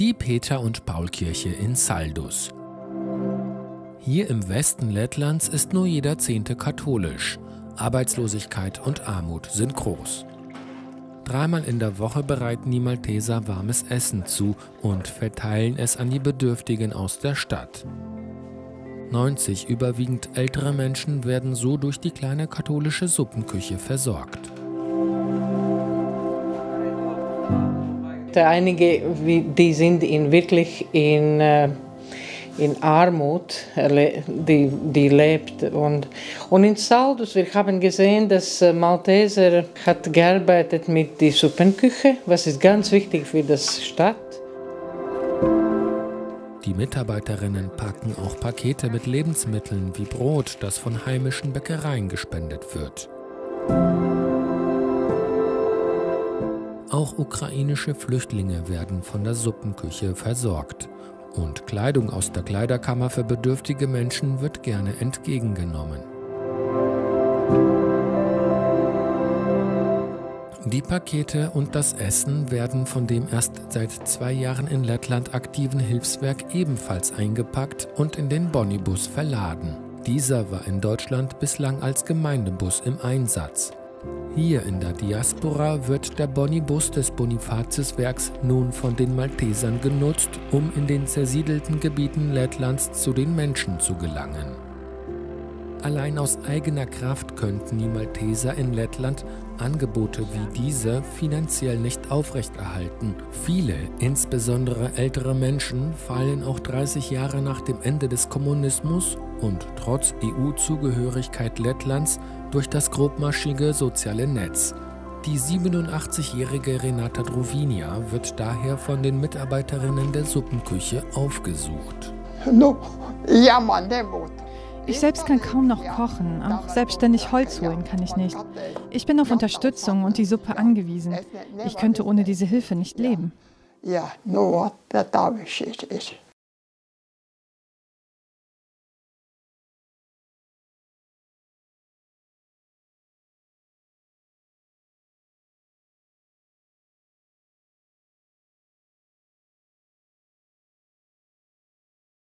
Die Peter- und Paulkirche in Saldus. Hier im Westen Lettlands ist nur jeder Zehnte katholisch. Arbeitslosigkeit und Armut sind groß. Dreimal in der Woche bereiten die Malteser warmes Essen zu und verteilen es an die Bedürftigen aus der Stadt. 90 überwiegend ältere Menschen werden so durch die kleine katholische Suppenküche versorgt. Einige, die sind in wirklich in äh, in Armut, die, die lebt. Und, und in Saldus, wir haben gesehen, dass äh, Malteser hat gearbeitet mit der Suppenküche, was ist ganz wichtig für das Stadt. Die Mitarbeiterinnen packen auch Pakete mit Lebensmitteln wie Brot, das von heimischen Bäckereien gespendet wird. Auch ukrainische Flüchtlinge werden von der Suppenküche versorgt. Und Kleidung aus der Kleiderkammer für bedürftige Menschen wird gerne entgegengenommen. Die Pakete und das Essen werden von dem erst seit zwei Jahren in Lettland aktiven Hilfswerk ebenfalls eingepackt und in den Bonnibus verladen. Dieser war in Deutschland bislang als Gemeindebus im Einsatz. Hier in der Diaspora wird der Bonibus des Bonifatiuswerks nun von den Maltesern genutzt, um in den zersiedelten Gebieten Lettlands zu den Menschen zu gelangen. Allein aus eigener Kraft könnten die Malteser in Lettland Angebote wie diese finanziell nicht aufrechterhalten. Viele, insbesondere ältere Menschen, fallen auch 30 Jahre nach dem Ende des Kommunismus und trotz EU-Zugehörigkeit Lettlands durch das grobmaschige soziale Netz. Die 87-jährige Renata Drovinia wird daher von den Mitarbeiterinnen der Suppenküche aufgesucht. No, ja, Mann, ich selbst kann kaum noch kochen, auch selbstständig Holz holen kann ich nicht. Ich bin auf Unterstützung und die Suppe angewiesen. Ich könnte ohne diese Hilfe nicht leben. Ja, nur das darf ich nicht.